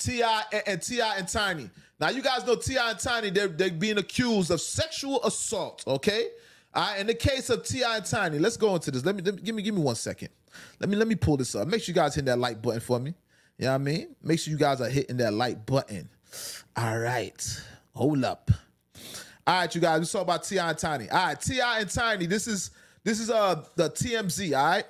T.I. and, and T.I. and Tiny. Now you guys know T.I. and Tiny. They're they're being accused of sexual assault. Okay. All right. In the case of T.I. and Tiny, let's go into this. Let me, let me give me give me one second. Let me let me pull this up. Make sure you guys hit that like button for me. You know what I mean? Make sure you guys are hitting that like button. All right. Hold up. All right, you guys. We saw about T.I. and Tiny. All right, T.I. and Tiny. This is this is uh the TMZ. All right.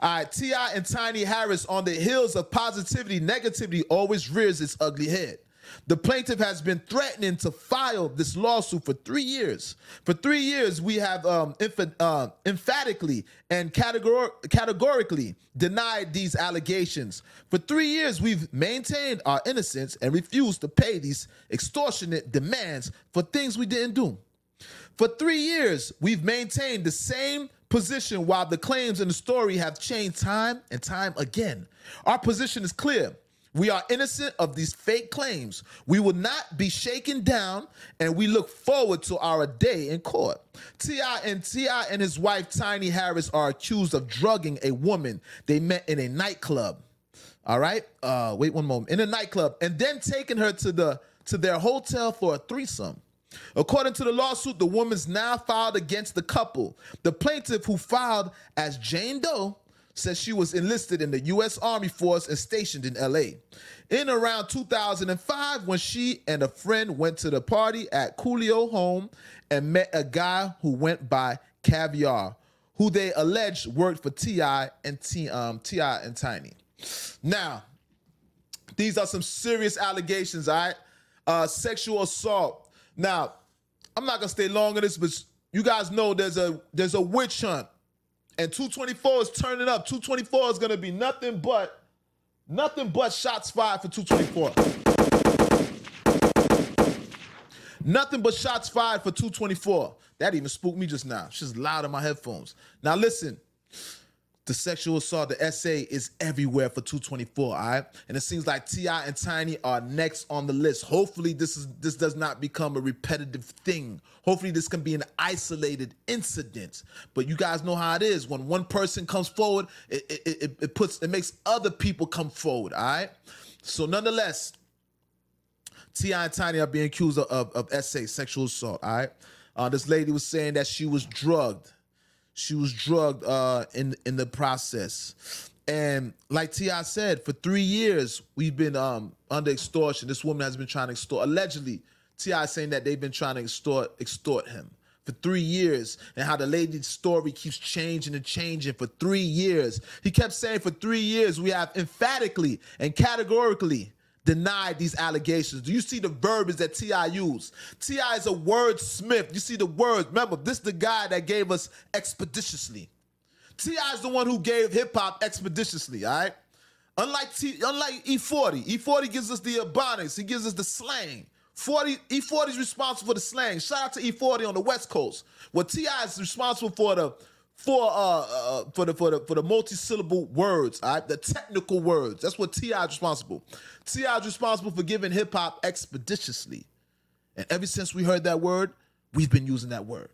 All right, T.I. and Tiny Harris on the heels of positivity, negativity always rears its ugly head. The plaintiff has been threatening to file this lawsuit for three years. For three years, we have um, uh, emphatically and categor- categorically denied these allegations. For three years, we've maintained our innocence and refused to pay these extortionate demands for things we didn't do. For three years, we've maintained the same position while the claims in the story have changed time and time again. Our position is clear. We are innocent of these fake claims. We will not be shaken down, and we look forward to our day in court. T.I. and T.I. and his wife Tiny Harris are accused of drugging a woman they met in a nightclub. All right. Uh, wait one moment. In a nightclub, and then taking her to the to their hotel for a threesome. According to the lawsuit, the woman's now filed against the couple. The plaintiff, who filed as Jane Doe, says she was enlisted in the U.S. Army Force and stationed in L.A. In around 2005, when she and a friend went to the party at Coolio home and met a guy who went by Caviar, who they alleged worked for T.I. and T, um, T.I. and Tiny. Now, these are some serious allegations, all right? Uh, sexual assault. Now, I'm not gonna stay long on this, but you guys know there's a there's a witch hunt and 224 is turning up. 224 is gonna be nothing but nothing but shots fired for 224. Nothing but shots fired for 224. That even spooked me just now. She's loud in my headphones. Now listen. The sexual assault, the essay is everywhere for 224, all right? And it seems like T.I. and Tiny are next on the list. Hopefully, this is this does not become a repetitive thing. Hopefully, this can be an isolated incident. But you guys know how it is. When one person comes forward, it, it, it, it puts it makes other people come forward, all right? So nonetheless, T.I. and Tiny are being accused of, of, of essay, sexual assault, all right? Uh, this lady was saying that she was drugged she was drugged uh, in in the process. And like T.I. said, for three years we've been um, under extortion. This woman has been trying to extort. Allegedly, T.I. saying that they've been trying to extort extort him for three years, and how the lady's story keeps changing and changing for three years. He kept saying for three years we have emphatically and categorically denied these allegations. Do you see the verbiage that T.I. used? T.I. is a wordsmith. You see the words. Remember, this is the guy that gave us expeditiously. T.I. is the one who gave hip hop expeditiously, all right? Unlike T, unlike E40, E40 gives us the ebonics, he gives us the slang. 40 E40 is responsible for the slang. Shout out to E40 on the West Coast. Well, T.I. is responsible for the for uh, uh for the for the for the multi-syllable words, all right, the technical words. That's what T.I. is responsible. T.I. is responsible for giving hip hop expeditiously, and ever since we heard that word, we've been using that word.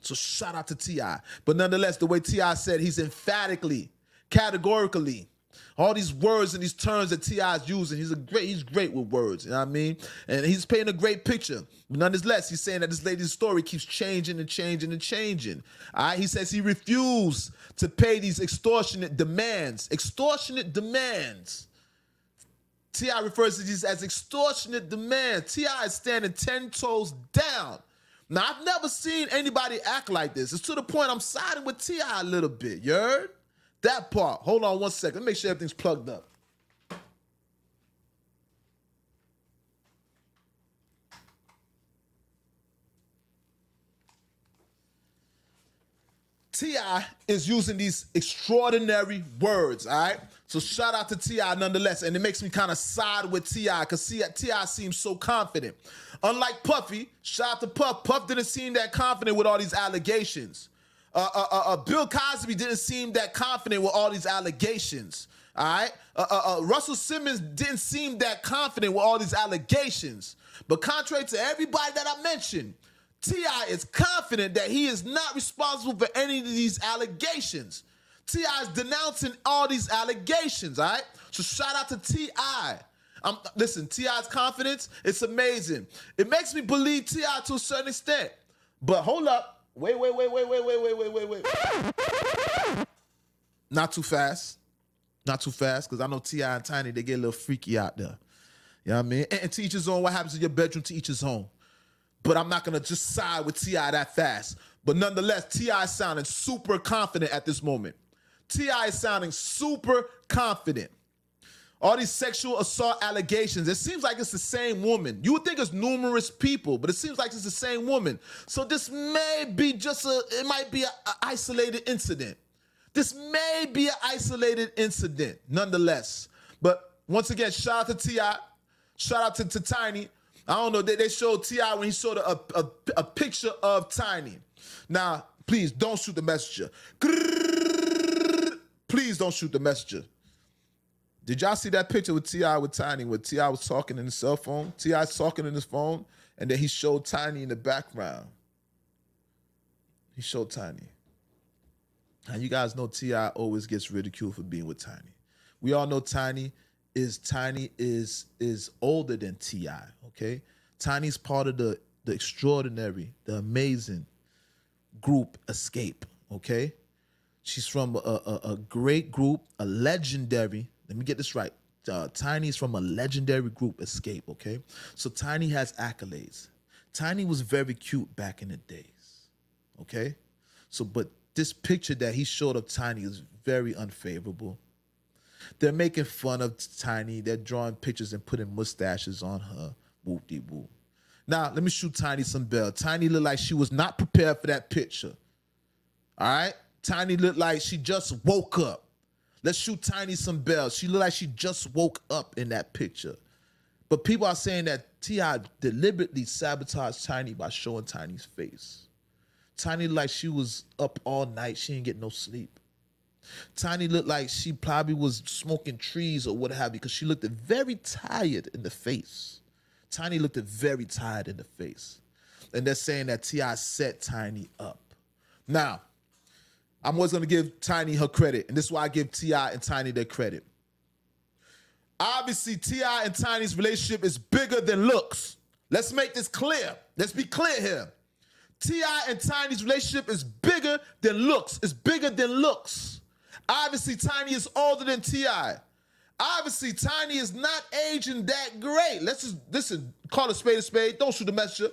So shout out to T.I. But nonetheless, the way T.I. said, he's emphatically, categorically all these words and these terms that T.I. is using, he's a great, he's great with words, you know what I mean? And he's painting a great picture. But nonetheless, he's saying that this lady's story keeps changing and changing and changing. All right, he says he refused to pay these extortionate demands. Extortionate demands. T.I. refers to these as extortionate demands. T.I. is standing 10 toes down. Now, I've never seen anybody act like this. It's to the point I'm siding with T.I. a little bit, you heard? That part. Hold on one second. Let me make sure everything's plugged up. T.I. is using these extraordinary words, all right? So shout out to T.I. nonetheless. And it makes me kind of side with T.I. because T.I. seems so confident. Unlike Puffy, shout out to Puff. Puff didn't seem that confident with all these allegations. Uh, uh, uh, uh, Bill Cosby didn't seem that confident with all these allegations. All right. Uh, uh, uh, Russell Simmons didn't seem that confident with all these allegations. But contrary to everybody that I mentioned, T.I. is confident that he is not responsible for any of these allegations. T.I. is denouncing all these allegations, all right? So shout out to T.I. I'm listen, T.I.'s confidence, it's amazing. It makes me believe T.I. to a certain extent. But hold up. Wait, wait, wait, wait, wait, wait, wait, wait, wait, wait. Not too fast. Not too fast, because I know T.I. and Tiny, they get a little freaky out there. You know what I mean? And, and to each his own. What happens in your bedroom to each his own. But I'm not gonna just side with T.I. that fast. But nonetheless, T.I. is sounding super confident at this moment. T.I. is sounding super confident. All these sexual assault allegations, it seems like it's the same woman. You would think it's numerous people, but it seems like it's the same woman. So this may be just a, it might be an isolated incident. This may be an isolated incident, nonetheless. But once again, shout out to T.I., shout out to, to Tiny. I don't know, they, they showed T.I. when he showed a, a, a picture of Tiny. Now, please don't shoot the messenger. Please don't shoot the messenger. Did y'all see that picture with T.I. with Tiny where T.I. was talking in his cell phone? T.I.'s talking in his phone, and then he showed Tiny in the background. He showed Tiny. And you guys know T.I. always gets ridiculed for being with Tiny. We all know Tiny is Tiny is is older than T.I., okay? Tiny's part of the the extraordinary, the amazing group Xscape. okay? She's from a, a, a great group, a legendary let me get this right. Uh, Tiny's from a legendary group, Xscape, okay? So Tiny has accolades. Tiny was very cute back in the days, okay? So, but this picture that he showed of Tiny is very unfavorable. They're making fun of Tiny. They're drawing pictures and putting mustaches on her. Whoop de whoop. Now, let me shoot Tiny some bell. Tiny looked like she was not prepared for that picture. All right? Tiny looked like she just woke up. Let's shoot Tiny some bells. She looked like she just woke up in that picture. But people are saying that T.I. deliberately sabotaged Tiny by showing Tiny's face. Tiny like she was up all night. She didn't get no sleep. Tiny looked like she probably was smoking trees or what have you because she looked very tired in the face. Tiny looked very tired in the face. And they're saying that T.I. set Tiny up. Now, I'm always gonna give Tiny her credit, and this is why I give T.I. and Tiny their credit. Obviously, T.I. and Tiny's relationship is bigger than looks. Let's make this clear. Let's be clear here. T.I. and Tiny's relationship is bigger than looks. It's bigger than looks. Obviously, Tiny is older than T.I. Obviously, Tiny is not aging that great. Let's just listen, call a spade a spade. Don't shoot the messenger.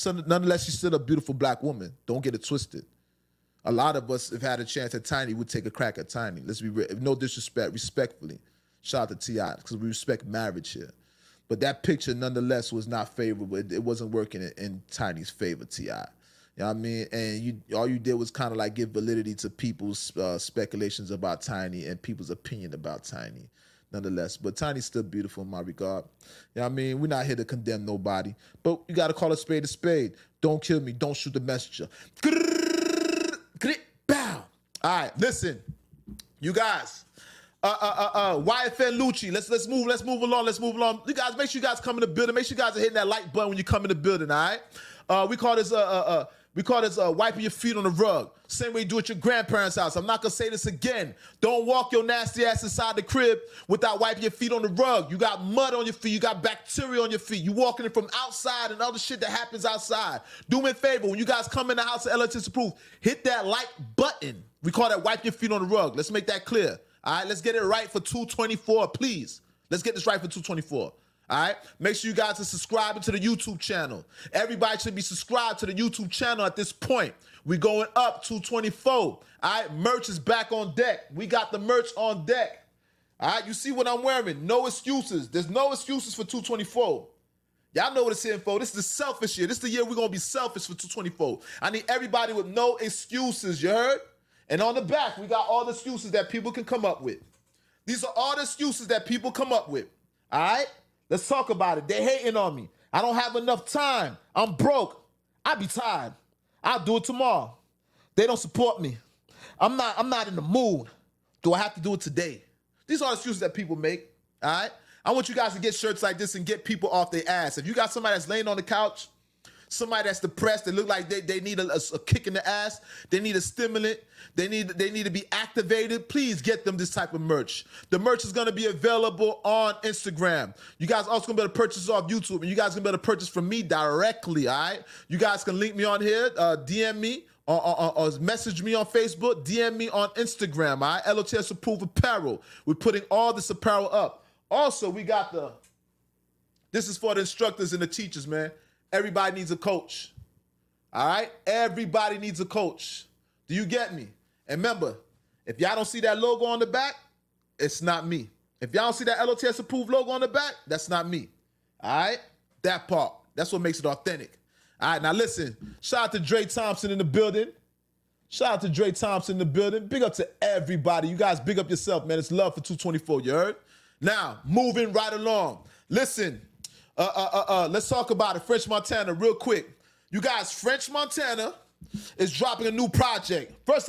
So nonetheless, she's still a beautiful black woman. Don't get it twisted. A lot of us have had a chance at Tiny. Would take a crack at Tiny. Let's be real. No disrespect, respectfully. Shout out to T.I. because we respect marriage here. But that picture, nonetheless, was not favorable. It, it wasn't working in, in Tiny's favor, Ti. You know what I mean? And you all you did was kind of like give validity to people's uh, speculations about Tiny and people's opinion about Tiny nonetheless. But Tiny's still beautiful in my regard. You know what I mean? We're not here to condemn nobody, but you got to call a spade a spade. Don't kill me. Don't shoot the messenger. Bow. All right, listen, you guys. Uh, uh, uh, uh, YFN Lucci. Let's let's move. Let's move along. Let's move along. You guys, make sure you guys come in the building. Make sure you guys are hitting that like button when you come in the building. All right. Uh, we call this uh, uh, uh we call this uh, wiping your feet on the rug. Same way you do at your grandparents' house. I'm not gonna say this again. Don't walk your nasty ass inside the crib without wiping your feet on the rug. You got mud on your feet. You got bacteria on your feet. You walking in from outside and other shit that happens outside. Do me a favor when you guys come in the house of LHS Approved, hit that like button. We call that wipe your feet on the rug. Let's make that clear. All right, let's get it right for 224, please. Let's get this right for 224. All right. Make sure you guys are subscribing to the YouTube channel. Everybody should be subscribed to the YouTube channel at this point. we going up to 24. All right. Merch is back on deck. We got the merch on deck. All right. You see what I'm wearing? No excuses. There's no excuses for 224. Y'all know what it's here for. This is the selfish year. This is the year we're going to be selfish for 224. I need everybody with no excuses. You heard? And on the back, we got all the excuses that people can come up with. These are all the excuses that people come up with. All right? Let's talk about it. They hating on me. I don't have enough time. I'm broke. I be tired. I'll do it tomorrow. They don't support me. I'm not. I'm not in the mood. Do I have to do it today? These are excuses that people make. All right. I want you guys to get shirts like this and get people off their ass. If you got somebody that's laying on the couch, somebody that's depressed, they look like they, they need a, a, a kick in the ass, they need a stimulant, they need they need to be activated, please get them this type of merch. The merch is gonna be available on Instagram. You guys also gonna be able to purchase off YouTube, and you guys gonna be able to purchase from me directly. All right, you guys can link me on here, uh, DM me. Or, or, or, message me on Facebook, DM me on Instagram. All right, LOTS Approved Apparel. We're putting all this apparel up. Also, we got the. This is for the instructors and the teachers, man. Everybody needs a coach. All right, everybody needs a coach. Do you get me? And remember, if y'all don't see that logo on the back, it's not me. If y'all don't see that LOTS approved logo on the back, that's not me. All right? That part. That's what makes it authentic. All right, now listen. Shout out to Dre Thompson in the building. Shout out to Dre Thompson in the building. Big up to everybody. You guys big up yourself, man. It's love for 224, you heard? Now, moving right along. Listen, uh, uh, uh, uh, let's talk about it. French Montana, real quick. You guys, French Montana is dropping a new project. First of